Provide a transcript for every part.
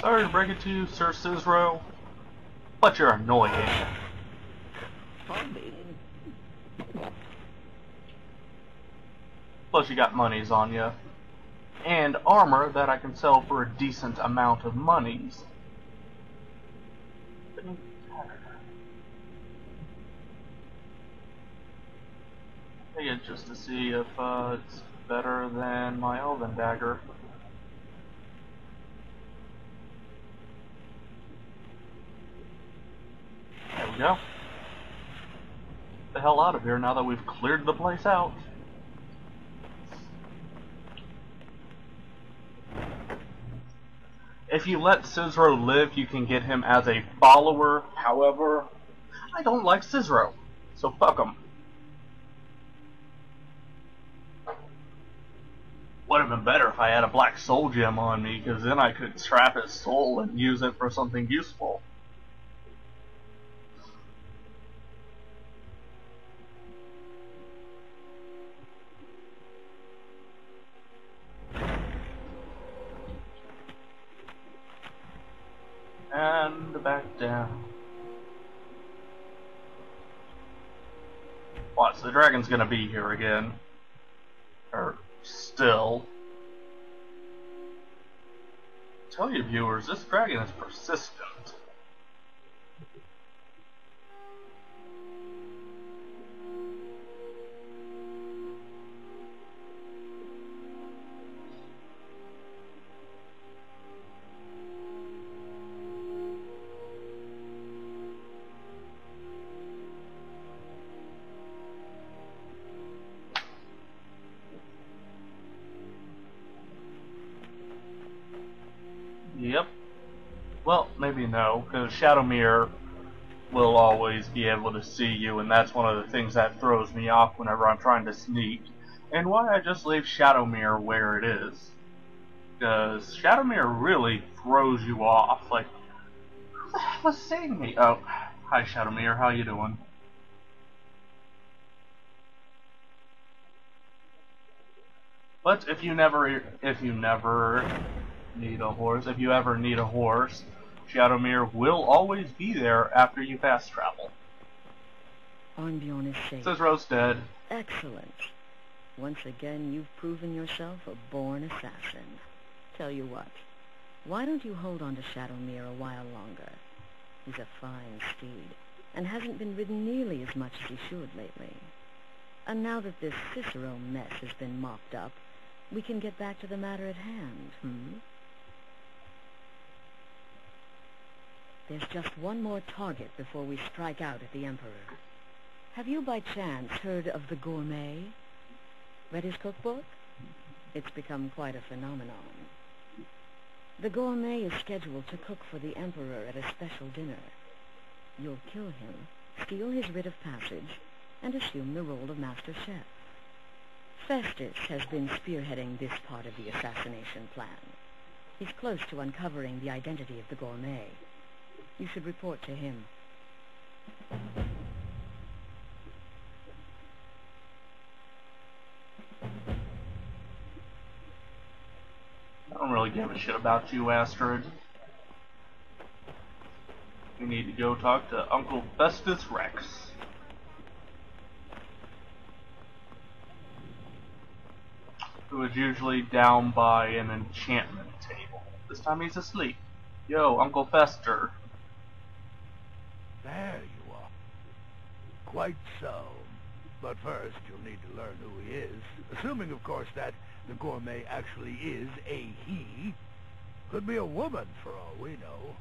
Sorry to break it to you, Sir Cicero, but you're annoying. Plus you got monies on you. And armor that I can sell for a decent amount of monies. Just to see if uh, it's better than my Elven Dagger. There we go. Get the hell out of here now that we've cleared the place out. If you let Cicero live, you can get him as a follower. However, I don't like Cicero, so fuck him. Would have been better if I had a black soul gem on me, because then I could trap his soul and use it for something useful. And back down. Watch, the dragon's gonna be here again. Or still. Tell your viewers, this dragon is persistent. Yep. Well, maybe no, because Shadowmere will always be able to see you, and that's one of the things that throws me off whenever I'm trying to sneak. And why I just leave Shadowmere where it is. Because Shadowmere really throws you off. Like, who the hell is seeing me? Oh, hi Shadowmere, how you doing? But if you never, if you never need a horse, if you ever need a horse, Shadowmere will always be there after you fast travel. Arnbjorn is safe. Cicero's dead. Excellent. Once again, you've proven yourself a born assassin. Tell you what, why don't you hold on to Shadowmere a while longer? He's a fine steed, and hasn't been ridden nearly as much as he should lately. And now that this Cicero mess has been mopped up, we can get back to the matter at hand, hmm? There's just one more target before we strike out at the Emperor. Have you by chance heard of the Gourmet? Read his cookbook? It's become quite a phenomenon. The Gourmet is scheduled to cook for the Emperor at a special dinner. You'll kill him, steal his writ of passage, and assume the role of Master Chef. Festus has been spearheading this part of the assassination plan. He's close to uncovering the identity of the Gourmet. You should report to him. I don't really give a shit about you, Astrid. We need to go talk to Uncle Festus Krex. Who is usually down by an enchantment table. This time he's asleep. Yo, Uncle Fester. There you are. Quite so. But first, you'll need to learn who he is. Assuming, of course, that the gourmet actually is a he. Could be a woman, for all we know.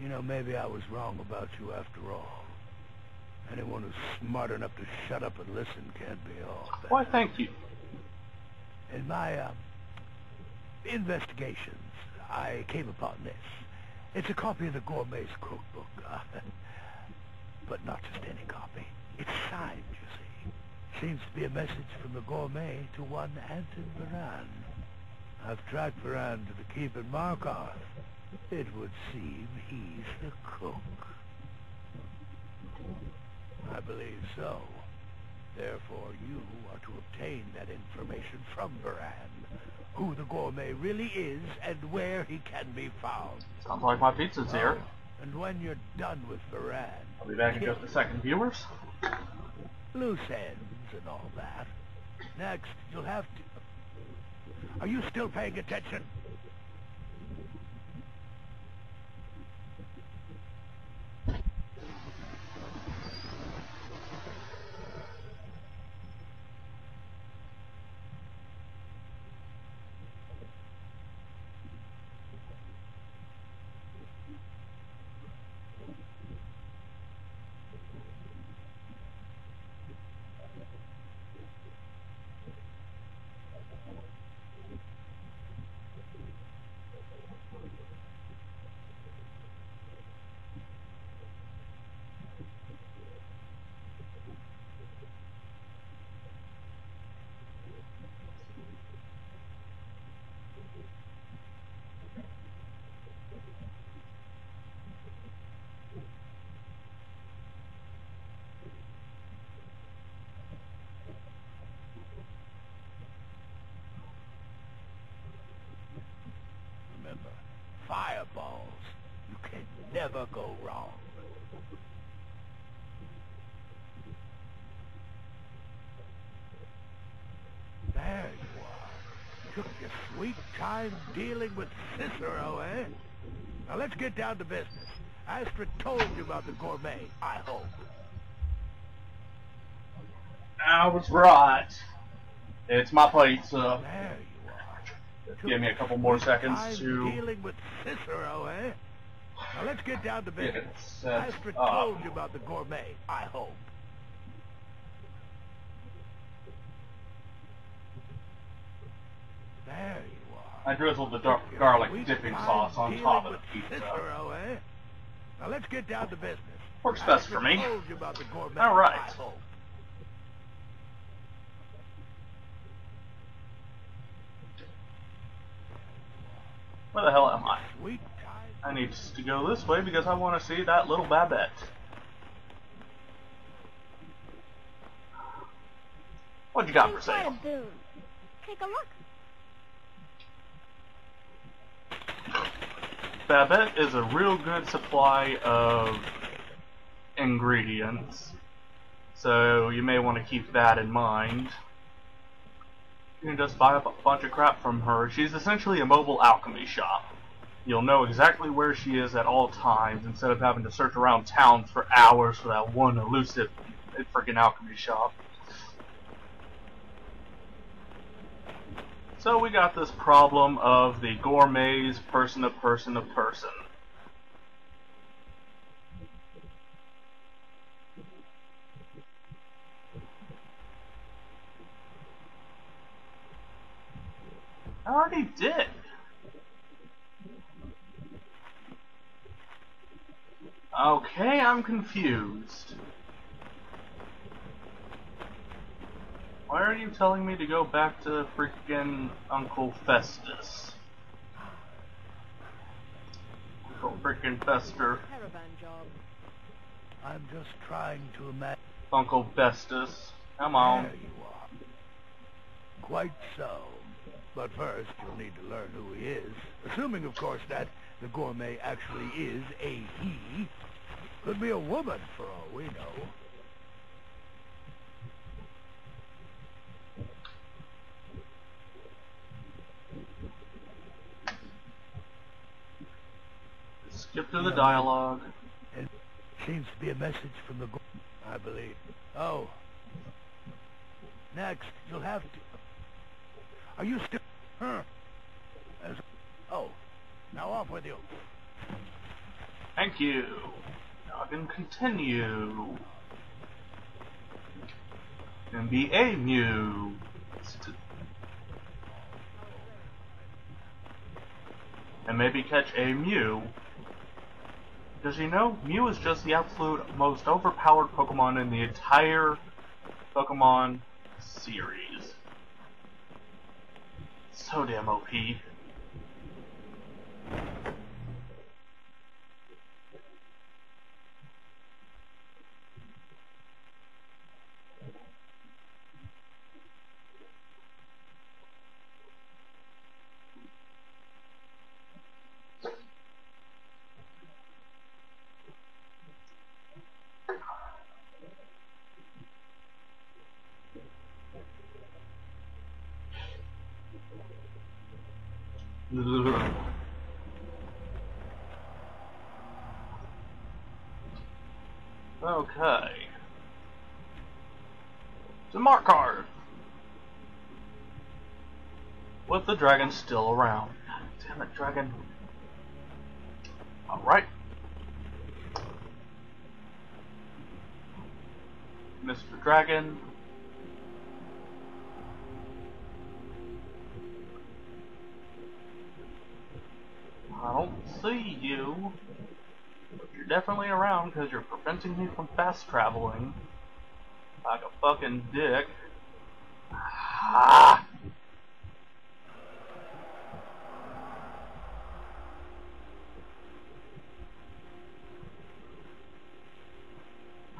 You know, maybe I was wrong about you after all. Anyone who's smart enough to shut up and listen can't be all bad. Why, thank you. In my uh, investigations, I came upon this. It's a copy of the Gourmet's cookbook. But not just any copy. It's signed, you see. Seems to be a message from the Gourmet to one Anton Virane. I've tracked Virane to the keep in Markarth. It would seem he's the cook. I believe so. Therefore, you are to obtain that information from Virane, who the gourmet really is and where he can be found. Sounds like my pizza's here. Oh, and when you're done with Virane, I'll be back in just a second, viewers. loose ends and all that. Next, you'll have to... Are you still paying attention? Fireballs. You can never go wrong. There you are. Took your sweet time dealing with Cicero, eh? Now let's get down to business. Astrid told you about the gourmet, I hope. I was right. It's my pizza. There. Just give me a couple more seconds to dealing with Cicero, eh? Now let's get down to business. up. told you about the gourmet, I hope. There you are. I drizzled the dar- Your garlic dipping sauce on top of the pizza. Cicero, eh? Now let's get down to business. Works best Astrid for me. told you about the gourmet, All right. Where the hell am I? I need to go this way because I want to see that little Babette. What you got for sale? Take a look. Babette is a real good supply of ingredients, so you may want to keep that in mind. You can just buy a bunch of crap from her. She's essentially a mobile alchemy shop. You'll know exactly where she is at all times instead of having to search around town for hours for that one elusive freaking alchemy shop. So we got this problem of the gourmets person to person to person. I already did. Okay, I'm confused. Why are you telling me to go back to freaking Uncle Festus? Uncle freaking Fester. Job. I'm just trying to imagine. Uncle Festus. Come on. There you are. Quite so. But first, you'll need to learn who he is. Assuming, of course, that the gourmet actually is a he. Could be a woman, for all we know. Skip through the dialogue. It seems to be a message from the gourmet, I believe. Oh. Next, you'll have to... Are you still... Huh. As... Oh. Off with you. Thank you. Now I can continue. And be a Mew. And maybe catch a Mew. Because you know, Mew is just the absolute most overpowered Pokemon in the entire Pokemon series. So damn OP. Ugh. Okay. The Markarth. With the dragon still around. Damn it, dragon. Alright. Mr. Dragon. I don't see you. But you're definitely around because you're preventing me from fast traveling. Like a fucking dick. Ah!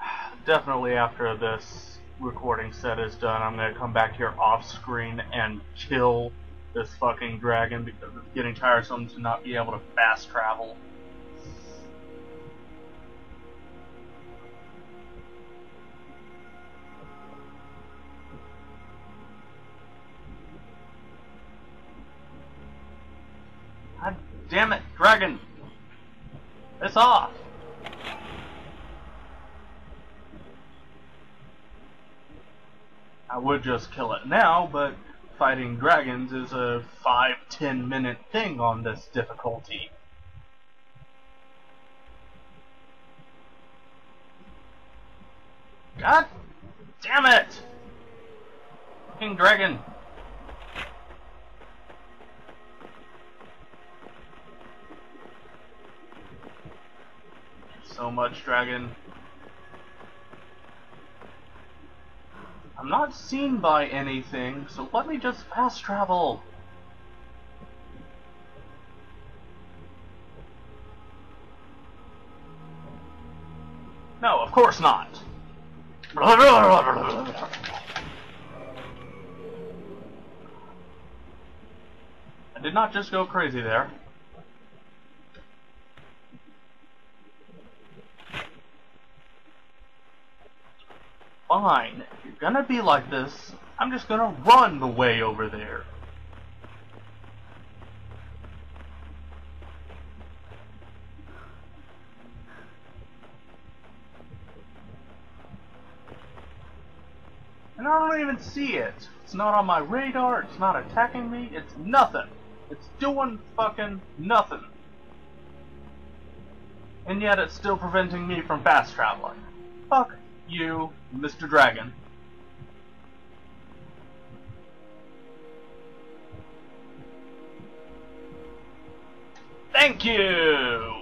Definitely after this recording set is done, I'm gonna come back here off screen and kill this fucking dragon because it's getting tiresome to not be able to fast travel. Damn it, dragon! It's off! I would just kill it now, but fighting dragons is a 5-10 minute thing on this difficulty. God damn it! Fucking dragon! So much dragon. I'm not seen by anything, so let me just fast travel. No, of course not. I did not just go crazy there. Fine, if you're gonna be like this, I'm just gonna run the way over there. And I don't even see it. It's not on my radar, it's not attacking me, it's nothing. It's doing fucking nothing. And yet it's still preventing me from fast traveling. Fuck you, Mr. Dragon. Thank you!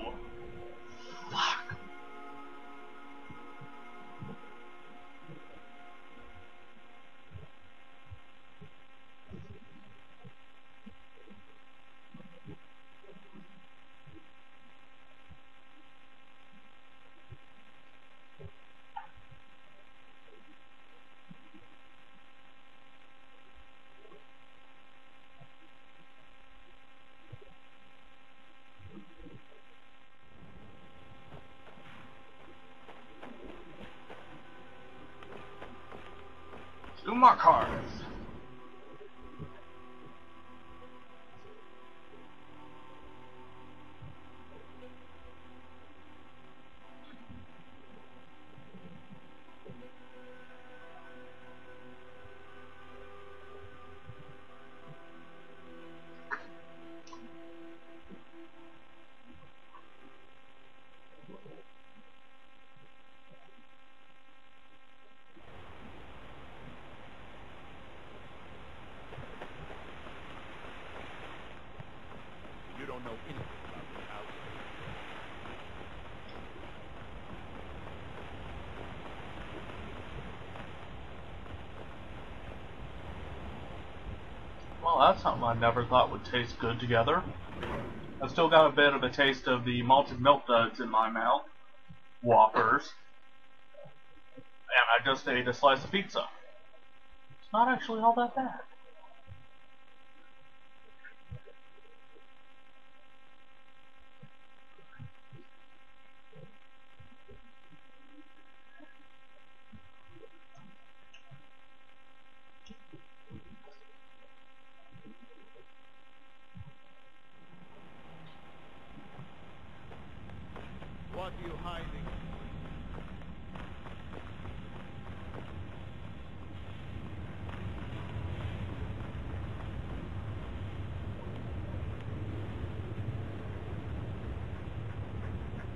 Two Well, that's something I never thought would taste good together. I've still got a bit of a taste of the malted milk duds in my mouth. Whoppers. And I just ate a slice of pizza. It's not actually all that bad.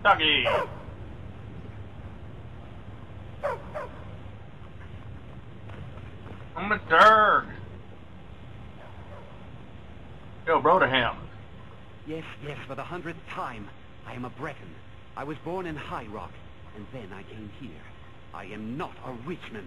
Doggy! I'm a dog. Yo, Broderham. Yes, yes, for the hundredth time. I am a Breton. I was born in High Rock, and then I came here. I am not a Reachman.